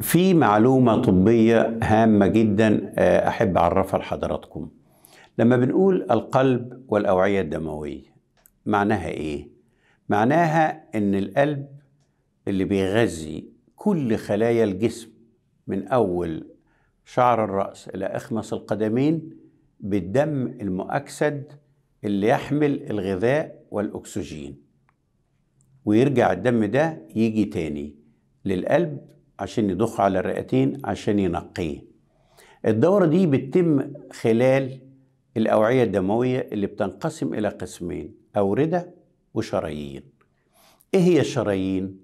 في معلومة طبية هامة جدا آه، أحب أعرفها لحضراتكم لما بنقول القلب والأوعية الدموية معناها إيه؟ معناها إن القلب اللي بيغذي كل خلايا الجسم من أول شعر الرأس إلى أخمص القدمين بالدم المؤكسد اللي يحمل الغذاء والأكسجين ويرجع الدم ده يجي تاني للقلب عشان يضخ على الرئتين عشان ينقيه الدورة دي بتتم خلال الأوعية الدموية اللي بتنقسم إلى قسمين أوردة وشرايين إيه هي الشرايين؟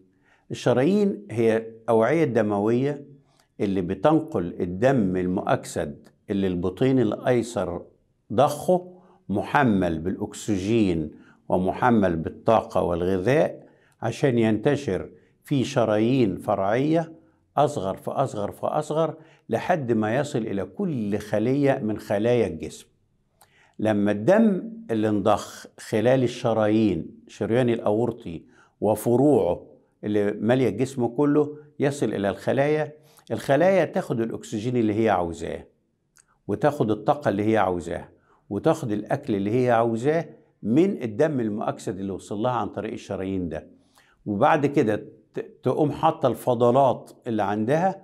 الشرايين هي أوعية دموية اللي بتنقل الدم المؤكسد اللي البطين الأيسر ضخه محمل بالأكسجين ومحمل بالطاقة والغذاء عشان ينتشر في شرايين فرعية أصغر فأصغر فأصغر لحد ما يصل إلى كل خلية من خلايا الجسم. لما الدم اللي انضخ خلال الشرايين شريان الأورطي وفروعه اللي مالية الجسم كله يصل إلى الخلايا الخلايا تاخد الأكسجين اللي هي عاوزاه وتاخد الطاقة اللي هي عاوزاها وتاخد الأكل اللي هي عاوزاه من الدم المؤكسد اللي وصل لها عن طريق الشرايين ده. وبعد كده تقوم حاطة الفضلات اللي عندها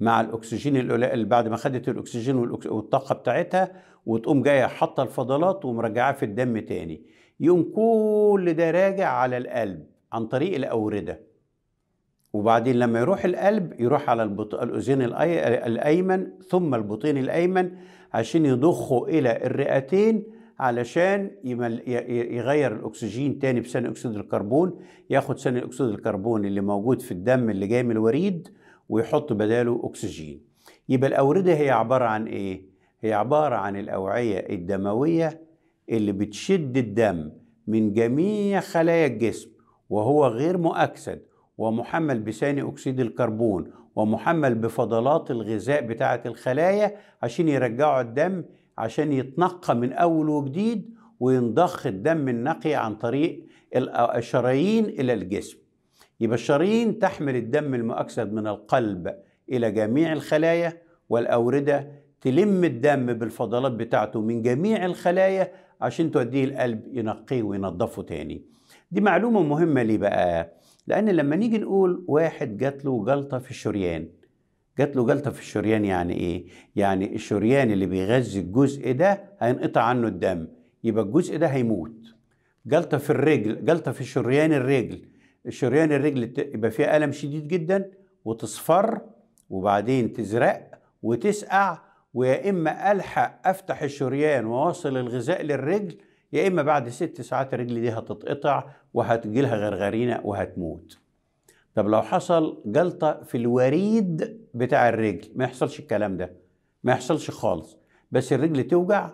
مع الأكسجين اللي بعد ما خدت الأكسجين والطاقة بتاعتها وتقوم جاية حاطة الفضلات ومرجعاه في الدم تاني يقوم كل ده راجع على القلب عن طريق الأوردة وبعدين لما يروح القلب يروح على. الأذين الأيمن ثم البطين الأيمن عشان يضخه إلى الرئتين علشان. يغير الأكسجين تاني بثاني أكسيد الكربون ياخد ثاني أكسيد الكربون اللي موجود في الدم اللي جاي من الوريد ويحط بداله أكسجين يبقى الأوردة هي عبارة عن إيه هي عبارة عن الأوعية الدموية اللي بتشد الدم من جميع خلايا الجسم وهو غير مؤكسد ومحمل بثاني أكسيد الكربون ومحمل بفضلات الغذاء بتاعة الخلايا عشان يرجعوا الدم عشان يتنقى من أول وجديد وينضخ الدم النقي عن طريق الشرايين إلى الجسم. يبقى الشرايين تحمل الدم المؤكسد من القلب إلى جميع الخلايا والأوردة تلم الدم بالفضلات بتاعته من جميع الخلايا عشان توديه القلب ينقيه وينظفه تاني. دي معلومة مهمة ليه بقى؟ لأن لما نيجي نقول واحد جات له جلطة في الشريان جات له جلطة في الشريان يعني إيه؟ يعني الشريان اللي بيغذي الجزء ده هينقطع عنه الدم يبقى الجزء ده هيموت. جلطة في الرجل جلطة في شريان الرجل. الشريان الرجل يبقى فيها ألم شديد جدا وتصفر وبعدين تزرق وتسقع ويا إما ألحق أفتح الشريان وأوصل الغذاء للرجل يا إما بعد ست ساعات الرجل دي هتتقطع وهتجيلها غرغرينة وهتموت. طب لو حصل جلطة في الوريد بتاع الرجل ما يحصلش الكلام ده ما يحصلش خالص. بس الرجل توجع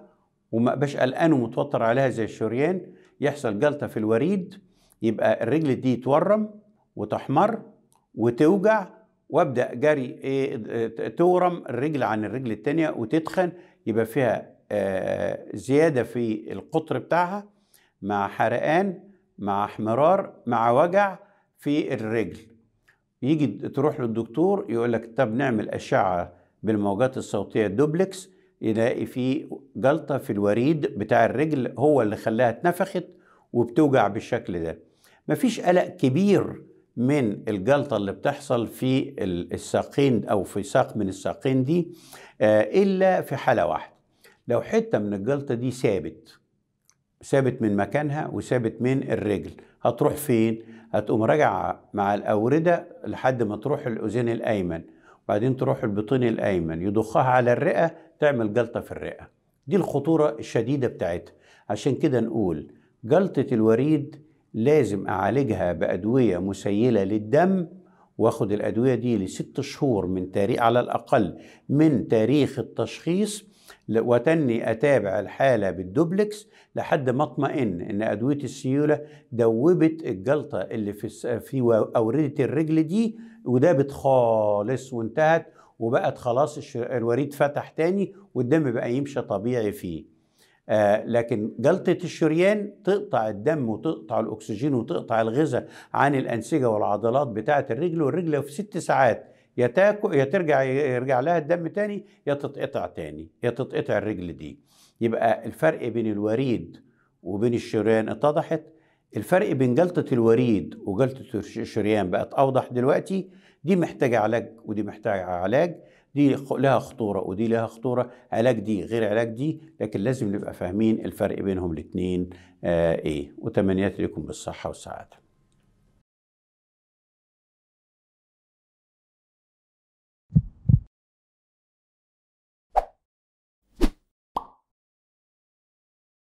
وما بقاش قلقان ومتوتر عليها زي الشريان يحصل جلطة في الوريد يبقى الرجل دي تورم وتحمر وتوجع وأبدأ جري إيه تورم الرجل عن الرجل التانية وتتخن يبقى فيها آه زيادة في القطر بتاعها مع حرقان مع احمرار مع وجع في الرجل. يجي تروح للدكتور يقول لك طب نعمل أشعة بالموجات الصوتية دوبلكس يلاقي في جلطة في الوريد بتاع الرجل هو اللي خلاها اتنفخت وبتوجع بالشكل ده. مفيش قلق كبير من الجلطة اللي بتحصل في الساقين أو في ساق من الساقين دي إلا في حالة واحدة. لو حتة من الجلطة دي ثابت ثابت من مكانها وثابت من الرجل هتروح فين؟ هتقوم راجعة مع الأوردة لحد ما تروح الأذين الأيمن. وبعدين تروح البطين الأيمن يضخها على الرئة تعمل جلطة في الرئة. دي الخطورة الشديدة بتاعتها. عشان كده نقول جلطة الوريد لازم أعالجها بأدوية مسيلة للدم. واخد الأدوية دي لست شهور من تاريخ على الأقل من تاريخ التشخيص. وتني أتابع الحالة بالدوبلكس لحد ما أطمئن إن أدوية السيولة دوبت الجلطة اللي في في اورده الرجل دي ودابت خالص وانتهت وبقت خلاص الوريد فتح تاني والدم بقى يمشي طبيعي فيه. آه لكن جلطة الشريان تقطع الدم وتقطع الأكسجين وتقطع الغذاء عن الأنسجة والعضلات بتاعة الرجل والرجل في ست ساعات يا تاكل يا ترجع يرجع لها الدم تاني يا تتقطع تاني يا تتقطع الرجل دي. يبقى الفرق بين الوريد وبين الشريان اتضحت. الفرق بين جلطة الوريد وجلطة الشريان بقت أوضح دلوقتي. دي محتاجة علاج ودي محتاجة علاج. دي لها خطورة ودي لها خطورة. علاج دي غير علاج دي لكن لازم نبقى فاهمين الفرق بينهم الاتنين آه إيه. وتمنياتي لكم بالصحة والسعادة.